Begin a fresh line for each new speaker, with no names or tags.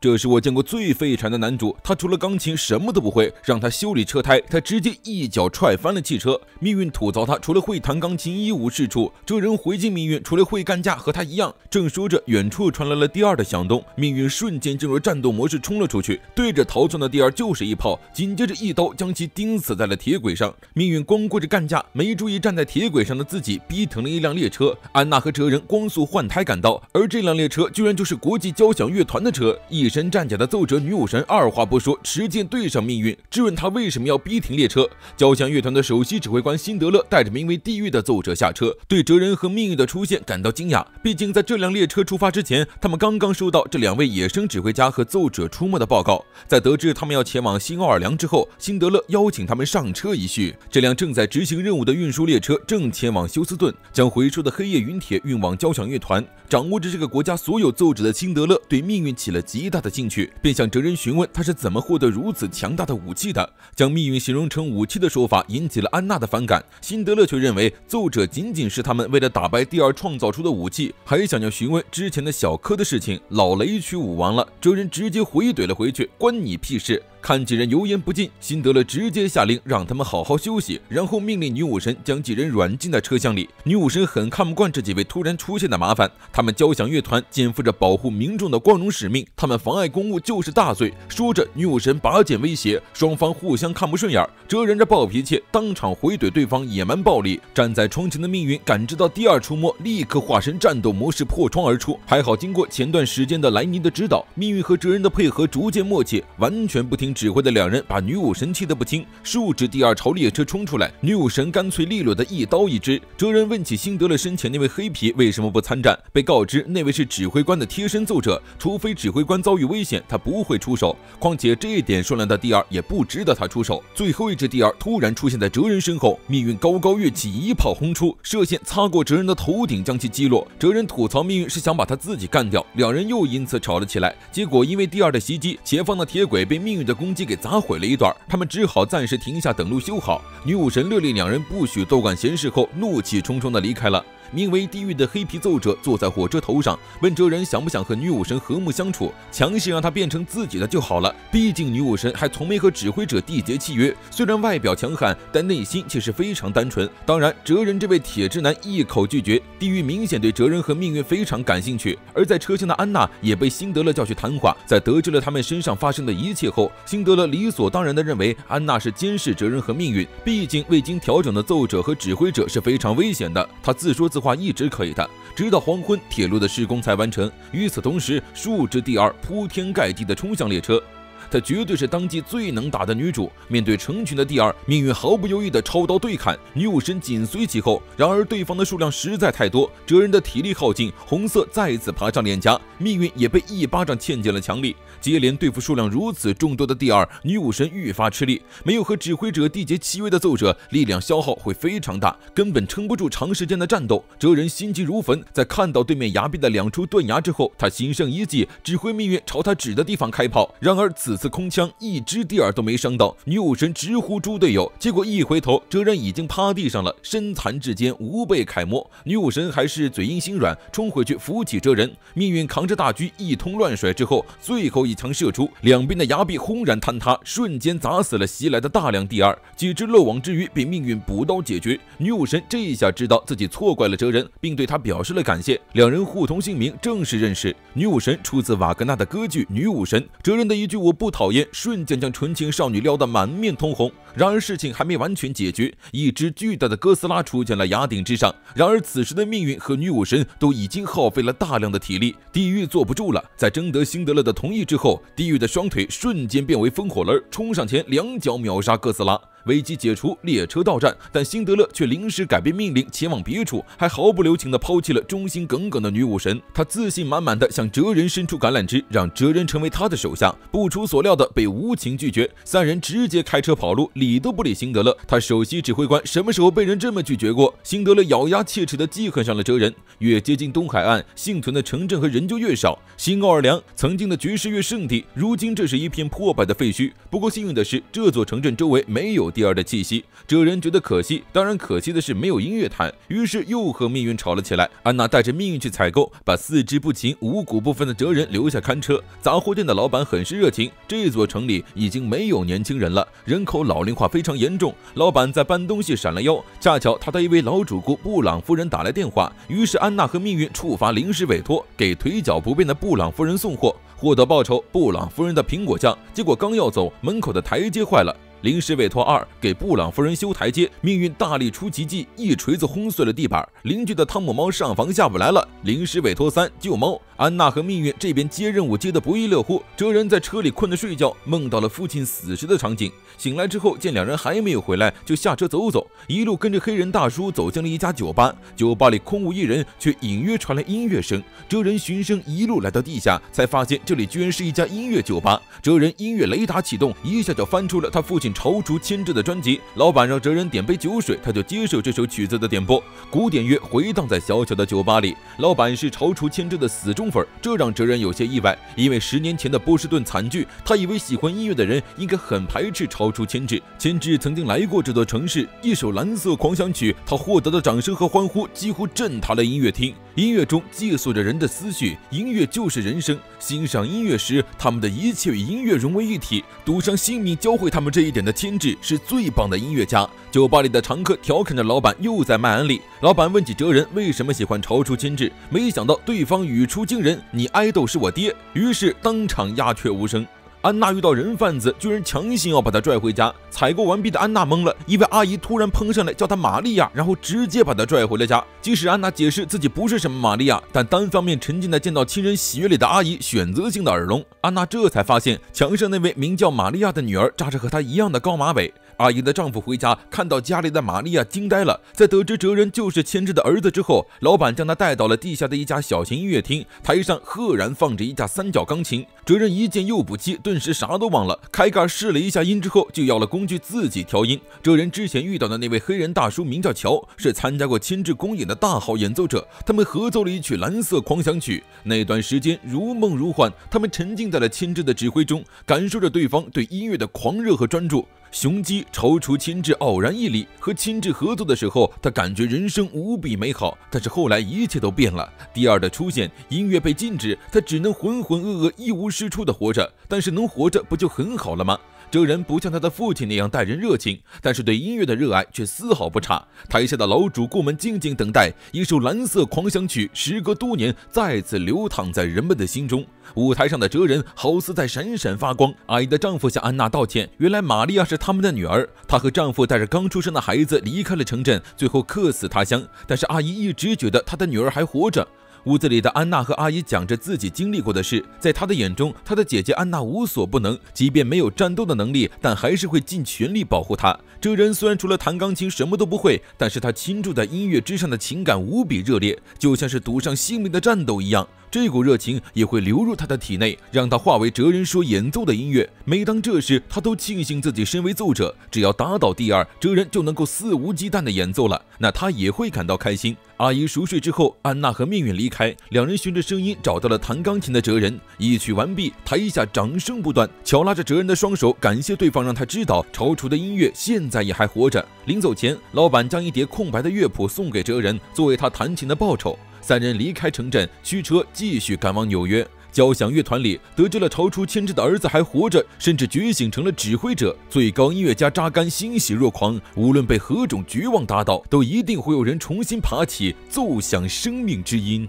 这是我见过最废柴的男主，他除了钢琴什么都不会，让他修理车胎，他直接一脚踹翻了汽车。命运吐槽他除了会弹钢琴一无是处，这人回敬命运除了会干架和他一样。正说着，远处传来了第二的响动，命运瞬间进入战斗模式，冲了出去，对着逃窜的第二就是一炮，紧接着一刀将其钉死在了铁轨上。命运光顾着干架，没注意站在铁轨上的自己逼疼了一辆列车。安娜和哲人光速换胎赶到，而这辆列车居然就是国际交响乐团的车。一身战甲的奏折女武神二话不说，持剑对上命运，质问他为什么要逼停列车。交响乐团的首席指挥官辛德勒带着名为地狱的奏折下车，对哲人和命运的出现感到惊讶。毕竟在这辆列车出发之前，他们刚刚收到这两位野生指挥家和奏者出没的报告。在得知他们要前往新奥尔良之后，辛德勒邀请他们上车一叙。这辆正在执行任务的运输列车正前往休斯顿，将回收的黑夜陨铁运往交响乐团。掌握着这个国家所有奏者的辛德勒对命运起了极大的兴趣，便向哲人询问他是怎么获得如此强大的武器的。将命运形容成武器的说法引起了安娜的反感，辛德勒却认为奏者仅仅是他们为了打败第二创造出的武器，还想要询问之前的小柯的事情。老雷区武王了，哲人直接回怼了回去，关你屁事！看几人油盐不进，辛德勒直接下令让他们好好休息，然后命令女武神将几人软禁在车厢里。女武神很看不惯这几位突然出现的麻烦，他们交响乐团肩负着保护民众的光荣使命，他们妨碍公务就是大罪。说着，女武神拔剑威胁，双方互相看不顺眼。哲人这暴脾气，当场回怼对方野蛮暴力。站在窗前的命运感知到第二触摸，立刻化身战斗模式破窗而出。还好经过前段时间的莱尼的指导，命运和哲人的配合逐渐默契，完全不听。指挥的两人把女武神气得不轻，竖指第二朝列车冲出来，女武神干脆利落的一刀一支。哲人问起辛德勒身前那位黑皮为什么不参战，被告知那位是指挥官的贴身奏者，除非指挥官遭遇危险，他不会出手。况且这一点说来的第二也不值得他出手。最后一只第二突然出现在哲人身后，命运高高跃起，一炮轰出，射线擦过哲人的头顶，将其击落。哲人吐槽命运是想把他自己干掉，两人又因此吵了起来。结果因为第二的袭击，前方的铁轨被命运的攻击给砸毁了一段，他们只好暂时停下等路修好。女武神勒令两人不许多管闲事后，怒气冲冲地离开了。名为地狱的黑皮奏者坐在火车头上，问哲人想不想和女武神和睦相处，强行让他变成自己的就好了。毕竟女武神还从没和指挥者缔结契约，虽然外表强悍，但内心却是非常单纯。当然，哲人这位铁直男一口拒绝。地狱明显对哲人和命运非常感兴趣，而在车厢的安娜也被辛德勒叫去谈话。在得知了他们身上发生的一切后，辛德勒理所当然地认为安娜是监视哲人和命运。毕竟未经调整的奏者和指挥者是非常危险的。他自说自。话一直可以的，直到黄昏，铁路的施工才完成。与此同时，数只第二铺天盖地的冲向列车。她绝对是当季最能打的女主。面对成群的第二，命运毫不犹豫的超刀对砍，女武神紧随其后。然而对方的数量实在太多，哲人的体力耗尽，红色再次爬上脸颊，命运也被一巴掌嵌进了墙里。接连对付数量如此众多的第二，女武神愈发吃力。没有和指挥者缔结契约的奏者，力量消耗会非常大，根本撑不住长时间的战斗。哲人心急如焚，在看到对面崖壁的两处断崖之后，他心生一计，指挥命运朝他指的地方开炮。然而此次空枪一支第二都没伤到，女武神直呼猪队友。结果一回头，哲人已经趴地上了，身残志坚，无被楷模。女武神还是嘴硬心软，冲回去扶起哲人。命运扛着大狙一通乱甩之后，最后一枪射出，两边的崖壁轰然坍塌，瞬间砸死了袭来的大量第二。几只漏网之鱼被命运补刀解决。女武神这一下知道自己错怪了哲人，并对他表示了感谢。两人互通姓名，正式认识。女武神出自瓦格纳的歌剧《女武神》，哲人的一句“我不讨厌”，瞬间将纯情少女撩得满面通红。然而事情还没完全解决，一只巨大的哥斯拉出现了崖顶之上。然而此时的命运和女武神都已经耗费了大量的体力，地狱坐不住了。在征得辛德勒的同意之后，地狱的双腿瞬间变为风火轮，冲上前两脚秒杀哥斯拉。危机解除，列车到站，但辛德勒却临时改变命令，前往别处，还毫不留情地抛弃了忠心耿耿的女武神。他自信满满的向哲人伸出橄榄枝，让哲人成为他的手下。不出所所料的被无情拒绝，三人直接开车跑路，理都不理辛德勒。他首席指挥官什么时候被人这么拒绝过？辛德勒咬牙切齿地记恨上了哲人。越接近东海岸，幸存的城镇和人就越少。新奥尔良曾经的爵士乐圣地，如今这是一片破败的废墟。不过幸运的是，这座城镇周围没有第二的气息。哲人觉得可惜，当然可惜的是没有音乐弹，于是又和命运吵了起来。安娜带着命运去采购，把四肢不勤、五谷不分的哲人留下看车。杂货店的老板很是热情。这座城里已经没有年轻人了，人口老龄化非常严重。老板在搬东西闪了腰，恰巧他的一位老主顾布朗夫人打来电话，于是安娜和命运触发临时委托，给腿脚不便的布朗夫人送货。获得报酬，布朗夫人的苹果酱。结果刚要走，门口的台阶坏了。临时委托二给布朗夫人修台阶，命运大力出奇迹，一锤子轰碎了地板。邻居的汤姆猫上房下不来了。临时委托三救猫。安娜和命运这边接任务接得不亦乐乎。哲人在车里困得睡觉，梦到了父亲死时的场景。醒来之后见两人还没有回来，就下车走走，一路跟着黑人大叔走进了一家酒吧。酒吧里空无一人，却隐约传来音乐声。哲人循声一路来到地下，才发现这里居然是一家音乐酒吧。哲人音乐雷达启动，一下就翻出了他父亲踌躇牵制的专辑。老板让哲人点杯酒水，他就接受这首曲子的点播。古典乐回荡在小小的酒吧里。老板是踌躇牵制的死忠。粉，这让哲人有些意外，因为十年前的波士顿惨剧，他以为喜欢音乐的人应该很排斥超出牵制。牵制曾经来过这座城市，一首蓝色狂想曲，他获得的掌声和欢呼几乎震塌了音乐厅。音乐中寄宿着人的思绪，音乐就是人生。欣赏音乐时，他们的一切与音乐融为一体，赌上性命教会他们这一点的牵制是最棒的音乐家。酒吧里的常客调侃着老板又在卖安利。老板问起哲人为什么喜欢超出牵制，没想到对方语出惊人。你爱豆是我爹，于是当场鸦雀无声。安娜遇到人贩子，居然强行要把她拽回家。采购完毕的安娜懵了，一位阿姨突然扑上来叫她玛利亚，然后直接把她拽回了家。即使安娜解释自己不是什么玛利亚，但单方面沉浸在见到亲人喜悦里的阿姨选择性的耳聋。安娜这才发现墙上那位名叫玛利亚的女儿扎着和她一样的高马尾。阿姨的丈夫回家看到家里的玛利亚，惊呆了。在得知哲人就是牵制的儿子之后，老板将他带到了地下的一家小型音乐厅，台上赫然放着一架三角钢琴。哲人一见诱捕器，顿时啥都忘了，开盖试了一下音之后，就要了工具自己调音。哲人之前遇到的那位黑人大叔名叫乔，是参加过牵制公演的大号演奏者，他们合奏了一曲《蓝色狂想曲》。那段时间如梦如幻，他们沉浸在了牵制的指挥中，感受着对方对音乐的狂热和专注。雄鸡踌躇亲智，傲然屹立。和亲智合作的时候，他感觉人生无比美好。但是后来一切都变了。第二的出现，音乐被禁止，他只能浑浑噩噩、一无是处的活着。但是能活着，不就很好了吗？这人不像他的父亲那样待人热情，但是对音乐的热爱却丝毫不差。台下的老主顾们静静等待一首蓝色狂想曲，时隔多年再次流淌在人们的心中。舞台上的哲人好似在闪闪发光。阿姨的丈夫向安娜道歉，原来玛利亚是他们的女儿。她和丈夫带着刚出生的孩子离开了城镇，最后客死他乡。但是阿姨一直觉得她的女儿还活着。屋子里的安娜和阿姨讲着自己经历过的事，在她的眼中，她的姐姐安娜无所不能，即便没有战斗的能力，但还是会尽全力保护她。这人虽然除了弹钢琴什么都不会，但是他倾注在音乐之上的情感无比热烈，就像是赌上性命的战斗一样。这股热情也会流入他的体内，让他化为哲人说演奏的音乐。每当这时，他都庆幸自己身为奏者，只要打倒第二，哲人就能够肆无忌惮地演奏了，那他也会感到开心。阿姨熟睡之后，安娜和命运离开，两人循着声音找到了弹钢琴的哲人。一曲完毕，台下掌声不断。乔拉着哲人的双手，感谢对方让他知道踌躇的音乐现在也还活着。临走前，老板将一叠空白的乐谱送给哲人，作为他弹琴的报酬。三人离开城镇，驱车继续赶往纽约。交响乐团里得知了超出牵制的儿子还活着，甚至觉醒成了指挥者。最高音乐家扎干欣喜若狂，无论被何种绝望打倒，都一定会有人重新爬起，奏响生命之音。